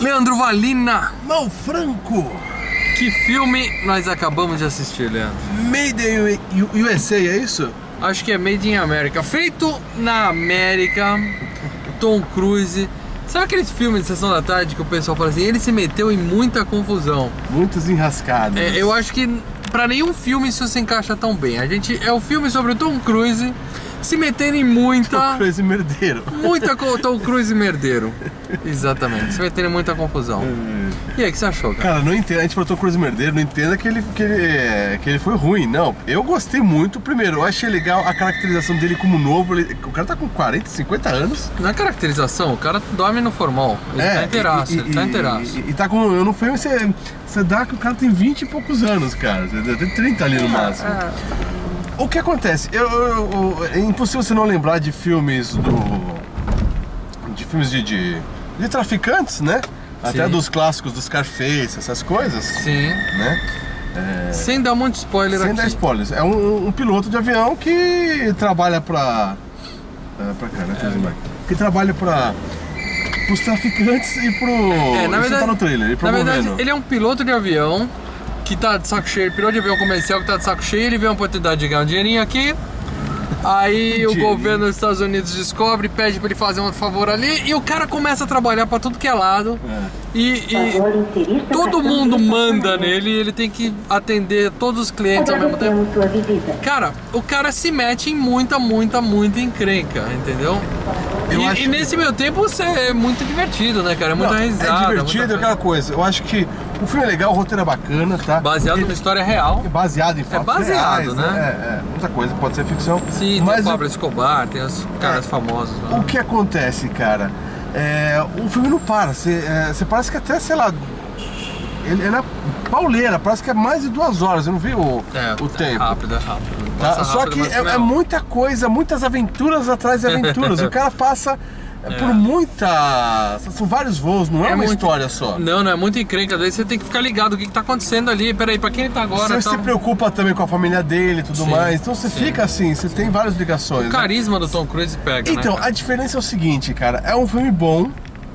Leandro Valina, Mal Franco, que filme nós acabamos de assistir, Leandro? Made in USA, é isso? Acho que é Made in America. Feito na América, Tom Cruise. Sabe aquele filme de Sessão da Tarde que o pessoal fala assim? Ele se meteu em muita confusão. Muitas enrascadas. É, eu acho que pra nenhum filme isso se encaixa tão bem. A gente é o filme sobre o Tom Cruise se metendo em muita, Crazy merdeiro. muita Tom Cruise merdeiro. Exatamente, se metendo em muita confusão. E aí, o que você achou, cara? Cara, não entenda, a gente falou Tom Cruise merdeiro, não entenda que ele, que, ele, é, que ele foi ruim, não. Eu gostei muito, primeiro, eu achei legal a caracterização dele como novo. ele- o cara tá com 40, 50 anos. Na caracterização, o cara dorme no formal. Ele tá inteiraço, É, e- ele tá e- inteiraço. E, e tá com. Eu no filme você, você dá que o cara tem 20 e poucos anos, cara. Você Tem 30 ali no máximo. É. O que acontece? Eu, eu- eu- é impossível você não lembrar de filmes do. De filmes de. de, de traficantes, né? Até Sim. dos clássicos do Scarface, essas coisas, Sim. né? Sem dar muito spoiler Sem aqui. dar spoilers. É um, um piloto de avião que trabalha pra. é, pra cá, né? Fuzimar? Que trabalha pra. pros traficantes e pro. É, na isso verdade, tá no trailer, na verdade, ele é um piloto de avião que tá de saco cheio, piloto de avião comercial que tá de saco cheio, ele vê uma oportunidade de ganhar um dinheirinho aqui. Aí o governo dos Estados Unidos descobre, pede pra ele fazer um favor ali e o cara começa a trabalhar pra tudo que é lado. E, e todo mundo manda nele e ele tem que atender todos os clientes ao mesmo tempo. Cara, o cara se mete em muita, muita, muita encrenca, entendeu? Eu E, acho e nesse meio tempo você é muito divertido, né, cara? É muita Não, risada. é divertido, muita é aquela coisa. Eu acho que o filme é legal, o roteiro é bacana, tá? Baseado Ele- numa história real. é baseado em fatos baseado, reais, né? É, é, muita coisa, pode ser ficção. Sim, mas tem o Pablo Escobar, tem os caras É. famosos lá. O que acontece, cara? É, o filme não para. Você é, você parece que até, sei lá. Ele, ele é pauleira, parece que é mais de duas horas. Eu não vi o, É, o é tempo. rápido, é rápido. tá? Só rápido, que é, é muita coisa, muitas aventuras atrás de aventuras. o cara passa é, por muita. São vários voos, não é, É uma muito- história só. Não, não, é muito encrenca. Vezes você tem que ficar ligado o que, que tá acontecendo ali. Peraí, pra quem ele tá agora? Você tá... se preocupa também com a família dele e tudo Sim, mais. Então você sim. fica assim, você tem várias ligações. O né? carisma do Tom Cruise pega, Então, né? a diferença é o seguinte, cara. É um filme bom.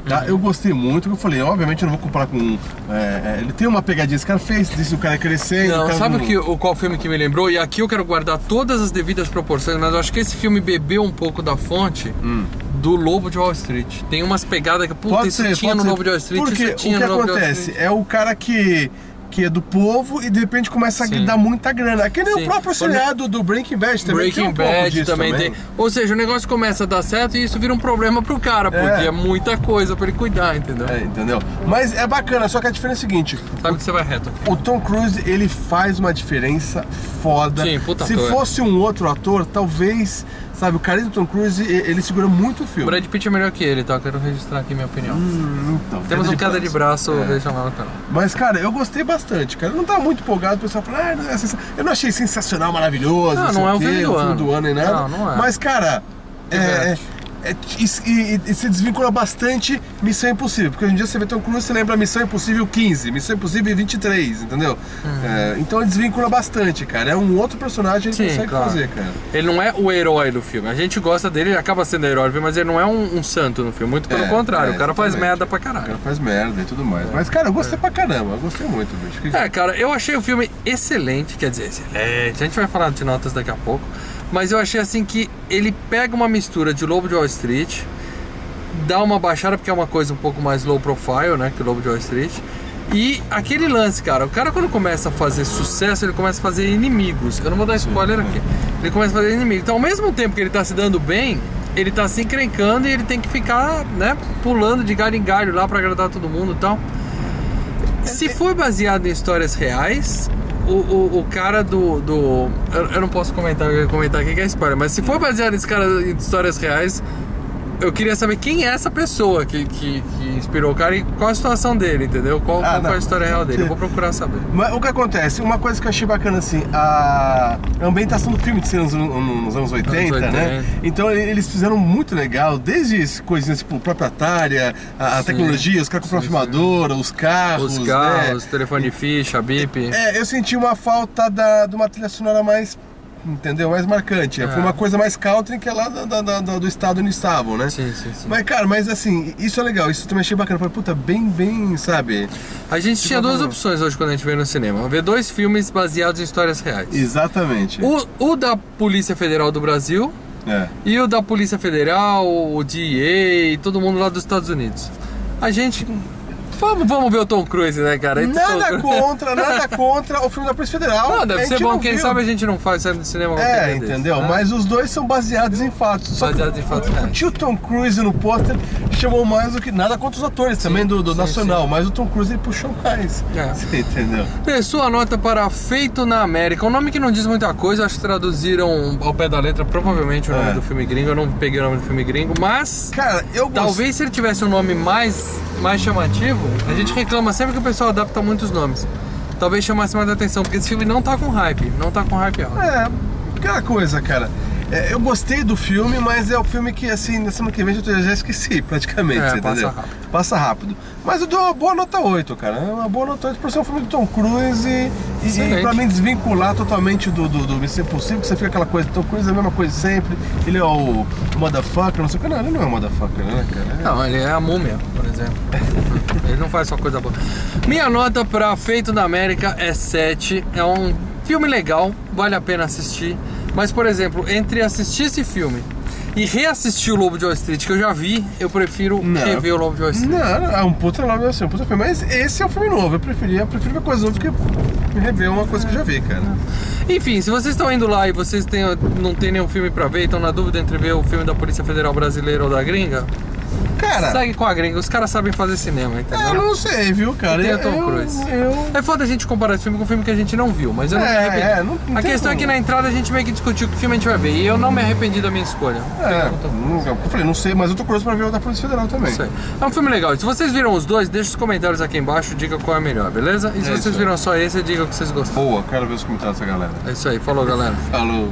Tá? Eu gostei muito, eu falei, obviamente eu não vou comparar com. é, é, ele tem uma pegadinha, esse cara fez, disse o cara crescendo. o Não, cara sabe o, que, o qual filme que me lembrou? E aqui eu quero guardar todas as devidas proporções, mas eu acho que esse filme bebeu um pouco da fonte do Lobo de Wall Street. Tem umas pegadas que, puta. Pode isso ser, tinha no ser. Lobo de Wall Street, Porque isso o tinha que no Lobo acontece é o cara que, que é do povo e de repente começa a Sim. dar muita grana. Que nem Sim. o próprio seriado do Breaking Bad também tem Breaking um Bad disso também, tem. Ou seja, o negócio começa a dar certo e isso vira um problema pro cara, porque é, muita coisa pra ele cuidar, entendeu? É, entendeu? Mas é bacana, só que a diferença é a seguinte: Sabe que você vai reto aqui. o Tom Cruise ele faz uma diferença foda. Sim, puta Se ator. fosse um outro ator, talvez, sabe, o carisma do Tom Cruise ele segura muito o O filme. Brad Pitt é melhor que ele, tá? Eu quero registrar aqui minha opinião. Hum, então, Temos um queda de braço, É. deixa lá no canal. Mas, cara, eu gostei bastante, cara. Eu não tava muito empolgado, o pessoal falou, ah, não é sensa- eu não achei sensacional, maravilhoso, Não, não, não é o quê, filme do um filme ano. do ano nem nada. Não, não é. Mas, cara, é, Diverte. é- e, e- e se desvincula bastante Missão Impossível. Porque hoje em dia você vê Tom Cruise, você lembra Missão Impossível 15, Missão Impossível 23, entendeu? É, então ele desvincula bastante, cara. É um outro personagem que Sim, ele consegue claro. fazer, cara. Ele não é o herói do filme. A gente gosta dele, ele acaba sendo herói mas ele não é um, um santo no filme. Muito pelo É, contrário, é, o cara faz merda pra O caralho. cara faz merda e tudo mais. Mas, cara, eu gostei pra caramba. Eu gostei muito, bicho. Que- É, cara, eu achei o filme excelente, quer dizer, excelente. A gente vai falar de notas daqui a pouco. Mas eu achei assim que ele pega uma mistura de Lobo de Wall Street, dá uma baixada porque é uma coisa um pouco mais low profile, né, que o Lobo de Wall Street. E aquele lance, cara, o cara quando começa a fazer sucesso, ele começa a fazer inimigos. Eu não vou dar spoiler aqui. Ele começa a fazer inimigos. Então, ao mesmo tempo que ele tá se dando bem, ele tá se encrencando e ele tem que ficar, né, pulando de galho em galho lá pra agradar todo mundo e tal. Se for baseado em histórias reais, o, o, o cara do. do eu, eu não posso comentar, comentar aqui que é spoiler, mas se for baseado nesse cara em histórias reais, eu queria saber quem é essa pessoa que, que, que inspirou o cara e qual a situação dele, entendeu? Qual, Ah, qual foi a história real dele? Eu vou procurar saber. Mas o que acontece? Uma coisa que eu achei bacana assim, a ambientação do filme de ser nos, nos anos 80, Anos né? 80. Então e- eles fizeram muito legal, desde coisinhas tipo própria Atari, a, a tecnologia, os caras com sim. filmadora, os carros, Os carros, né? telefone de ficha, bip. É, eu senti uma falta da, de uma trilha sonora mais entendeu? Mais marcante. É. Foi uma coisa mais country que é lá da- da- da- do estado onde estavam, né? Sim, sim, sim. Mas, cara, mas assim, isso é legal, isso eu também achei bacana. Falei, puta, bem, bem, sabe? A gente tinha duas Tipo, opções hoje quando a gente veio no cinema. Ver dois filmes baseados em histórias reais. Exatamente. O, o da Polícia Federal do Brasil É. e o da Polícia Federal, o DEA e todo mundo lá dos Estados Unidos. A gente. Vamos, vamos ver o Tom Cruise, né, cara? Então, Tom Nada Cruise- contra, nada contra o filme da Polícia Federal. Não, deve ser bom. Quem viu. sabe a gente não faz do cinema É, desse, entendeu? né? Mas os dois são baseados em fatos. Baseados em fatos o, o reais. tio Tom Cruise no pôster chamou mais do que nada contra os atores também do, do sim, Nacional, sim. mas o Tom Cruise ele puxou mais. É. Você entendeu? Bem, sua nota para Feito na América. Um nome que não diz muita coisa, acho que traduziram ao pé da letra, provavelmente o nome É. do filme gringo. Eu não peguei o nome do filme gringo, mas. Cara, eu gosto. Talvez se ele tivesse um nome mais, mais chamativo, a gente reclama sempre que o pessoal adapta muitos nomes. Talvez chamasse mais atenção, porque esse filme não tá com hype, não tá com hype alto. É, aquela coisa, cara. É, eu gostei do filme, mas é o filme que, assim, na semana que vem eu já esqueci praticamente, É, passa entendeu? rápido. Passa rápido. Mas eu dou uma boa nota 8, cara. É uma boa nota 8 por ser um filme do Tom Cruise e, e, e pra mim desvincular totalmente do, do, do Missão Impossível, que você fica aquela coisa, Tom Cruise é a mesma coisa sempre, ele é o motherfucker, não sei o que. Não, ele não é o motherfucker, né, cara? É- Não, ele é a múmia, por exemplo. ele não faz só coisa boa. Minha nota para Feito na América é 7. É um filme legal, vale a pena assistir. Mas, por exemplo, entre assistir esse filme e reassistir o Lobo de Wall Street, que eu já vi, eu prefiro Não. rever o Lobo de Wall Street. Não, é um puta nome assim, um puta filme. Mas esse é um filme novo. Eu preferia, eu prefiro ver coisas novas do que rever uma coisa que eu já vi, cara. Enfim, se vocês estão indo lá e vocês têm, não tem nenhum filme pra ver, estão na dúvida entre ver o filme da Polícia Federal Brasileira ou da gringa, Cara, segue com a gringa. Os caras sabem fazer cinema, entendeu? eu não sei, viu, cara? Tem o Eu- Tom Cruise. Eu, É foda a gente comparar esse filme com um filme que a gente não viu, mas eu não É, me arrependi. é, não- não a questão é como. que na entrada a gente meio que discutiu que filme a gente vai ver. E eu não me arrependi da minha escolha. É, não- eu falei, não sei, mas eu tô curioso pra ver o da Polícia Federal também. Aí. É um filme legal. E se vocês viram os dois, deixa os comentários aqui embaixo, diga qual é melhor, beleza? E se É vocês viram só esse, diga o que vocês gostaram. Boa, quero ver os comentários dessa galera. É isso aí. Falou, galera. Falou.